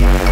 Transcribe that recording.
Yeah.